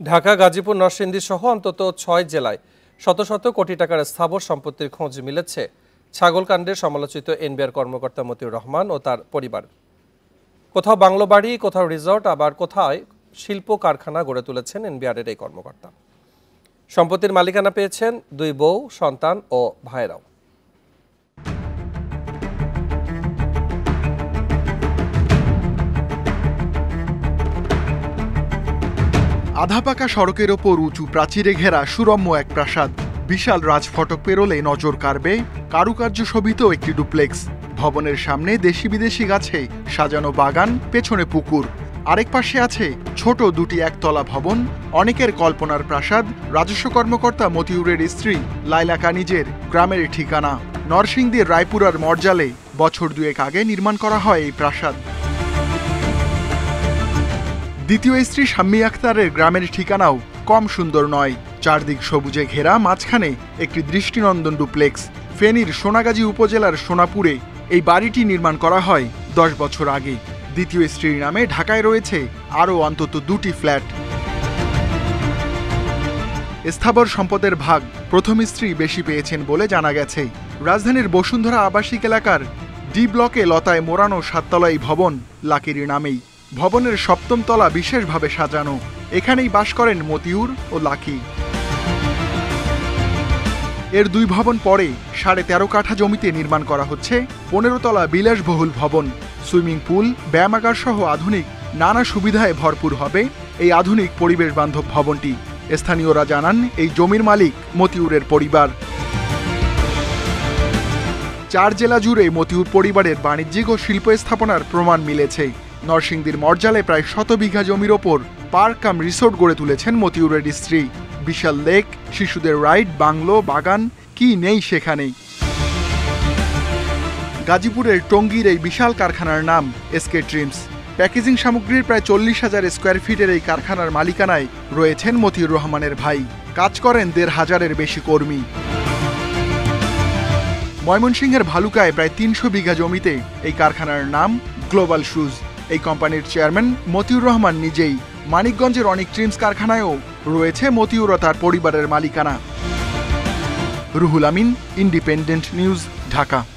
ঢাকা, গাজীপুর, নরসিংদী সহ অন্তত ছয় জেলায় শত শত কোটি টাকার স্থাবর সম্পত্তির খোঁজ মিলেছে ছাগলকাণ্ডের সমালোচিত এনবিআর কর্মকর্তা মতিউর রহমান ও তার পরিবার। কোথাও বাংলো বাড়ি, কোথাও রিসর্ট, আবার কোথায় শিল্প কারখানা গড়ে তুলেছেন এনবিআরের এই কর্মকর্তা। সম্পত্তির মালিকানা পেয়েছেন দুই বউ, সন্তান ও ভাইয়েরাও। আধাপাকা সড়কের ওপর উঁচু প্রাচীরে ঘেরা সুরম্য এক প্রাসাদ। বিশাল রাজফটক পেরোলে নজর কাড়বে কারুকার্য শোভিত একটি ডুপ্লেক্স। ভবনের সামনে দেশি বিদেশি গাছে সাজানো বাগান, পেছনে পুকুর। আরেক পাশে আছে ছোট দুটি একতলা ভবন, অনেকের কল্পনার প্রাসাদ, রাজস্ব কর্মকর্তা মতিউরের স্ত্রী লাইলা কানিজের গ্রামের ঠিকানা। নরসিংদীর রায়পুরার মর্জালে বছর দুয়েক আগে নির্মাণ করা হয় এই প্রাসাদ। দ্বিতীয় স্ত্রী শাম্মী আখতারের গ্রামের ঠিকানাও কম সুন্দর নয়। চারদিক সবুজে ঘেরা, মাঝখানে একটি দৃষ্টিনন্দন ডুপ্লেক্স। ফেনীর সোনাগাজী উপজেলার সোনাপুরে এই বাড়িটি নির্মাণ করা হয় দশ বছর আগে। দ্বিতীয় স্ত্রীর নামে ঢাকায় রয়েছে আরও অন্তত দুটি ফ্ল্যাট। স্থাবর সম্পদের ভাগ প্রথম স্ত্রী বেশি পেয়েছেন বলে জানা গেছে। রাজধানীর বসুন্ধরা আবাসিক এলাকার ডি ব্লকে লতায় মোড়ানো সাততলাই ভবন লাকির নামেই। ভবনের সপ্তম তলা বিশেষভাবে সাজানো। এখানেই বাস করেন মতিউর ও লাকি। এর দুই ভবন পরে সাড়ে তেরো কাঠা জমিতে নির্মাণ করা হচ্ছে পনেরো তলা বিলাসবহুল ভবন। সুইমিং পুল ব্যায়ামাগার সহ আধুনিক নানা সুবিধায় ভরপুর হবে এই আধুনিক পরিবেশ বান্ধব ভবনটি। স্থানীয়রা জানান, এই জমির মালিক মতিউরের পরিবার। চার জেলা জুড়ে মতিউর পরিবারের বাণিজ্যিক ও শিল্প স্থাপনার প্রমাণ মিলেছে। নরসিংদীর মর্জালে প্রায় শত বিঘা জমির ওপর পার্ক কাম রিসোর্ট গড়ে তুলেছেন মতিউরের স্ত্রী। বিশাল লেক, শিশুদের রাইড, বাংলো, বাগান, কি নেই সেখানেই? গাজীপুরের টঙ্গীর এই বিশাল কারখানার নাম এসকে ড্রিমস প্যাকেজিং সামগ্রীর প্রায় চল্লিশ হাজার স্কোয়ার ফিটের এই কারখানার মালিকানায় রয়েছেন মতিউর রহমানের ভাই। কাজ করেন দেড় হাজারের বেশি কর্মী। ময়মনসিংহের ভালুকায় প্রায় তিনশো বিঘা জমিতে এই কারখানার নাম গ্লোবাল শুজ এই কোম্পানির চেয়ারম্যান মতিউর রহমান নিজেই মানিকগঞ্জের অনেক ট্রিমস কারখানায়ও রয়েছে মতিউর তার পরিবারের মালিকানা। Ruhul Amin independent news Dhaka.